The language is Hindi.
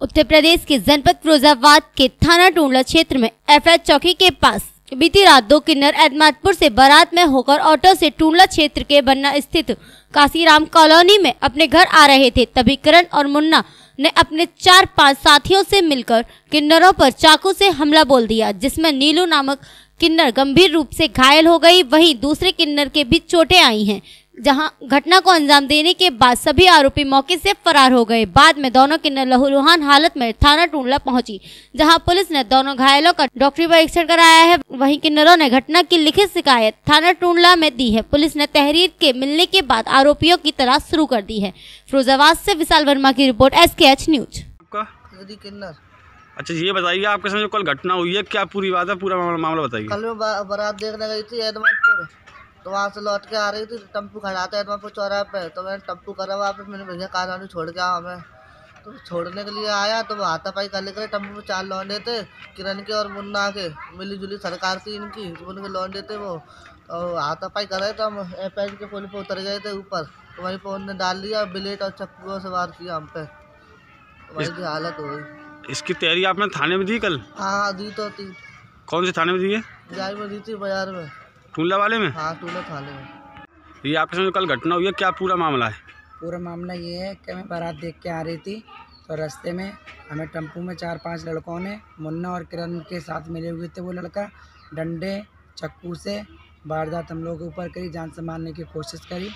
उत्तर प्रदेश के जनपद फिरोजाबाद के थाना टूंडला क्षेत्र में एफएच चौकी के पास बीती रात दो किन्नर एदमादपुर से बारात में होकर ऑटो से टूंडला क्षेत्र के बन्ना स्थित काशीराम कॉलोनी में अपने घर आ रहे थे। तभी करण और मुन्ना ने अपने चार पाँच साथियों से मिलकर किन्नरों पर चाकू से हमला बोल दिया, जिसमें नीलू नामक किन्नर गंभीर रूप से घायल हो गई। वहीं दूसरे किन्नर के भी चोटें आई हैं। जहाँ घटना को अंजाम देने के बाद सभी आरोपी मौके से फरार हो गए। बाद में दोनों किन्नर लहूलुहान हालत में थाना टूंडला पहुँची जहाँ पुलिस ने दोनों घायलों का डॉक्टरी परीक्षण कराया है। वहीं किन्नरों ने घटना की लिखित शिकायत थाना टूंडला में दी है। पुलिस ने तहरीर के मिलने के बाद आरोपियों की तलाश शुरू कर दी है। फिरोजाबाद से विशाल वर्मा की report S K H news किन्नर। अच्छा ये बताइए आपके जो कल घटना हुई है क्या पूरी बात है? पूरा मामला बताइए। कल मैं बारात देखने गई थी तो वहाँ से लौट के आ रही थी टम्पू खड़ा था एडमतपुर चौराहे पे तो मैंने टम्पू करा वहाँ पे मैंने भैया कहा छोड़ के आओ हमें तो छोड़ने के लिए आया तो हाथापाई कर लेकर टम्पू में चार लौंडे थे किरण के और मुन्ना के मिली जुली सरकार थी इनकी तो उनके लौंडे थे वो। और हाथापाई कर रहे थे हम एपेज के पुल पे उतर गए थे ऊपर तो वहीं पर उन्होंने डाल लिया ब्लेड और चप्पुओं से वार किया हम पे। तो वही की हालत हो गई। इसकी तैयारी आपने थाने में दी कल? हाँ दी तो थी। कौन से थाने में दी है? जाई में दी थी बाज़ार में। टूंडला वाले में? हाँ टूले थाले में ये आपके साथ कल घटना हुई है क्या पूरा मामला है? पूरा मामला ये है कि मैं बारात देख के आ रही थी तो रास्ते में हमें टेंपू में चार पाँच लड़कों ने मुन्ना और किरण के साथ मिले हुए थे वो लड़का डंडे चक्कू से वारदात हम लोगों के ऊपर करी जान से मारने की कोशिश करी।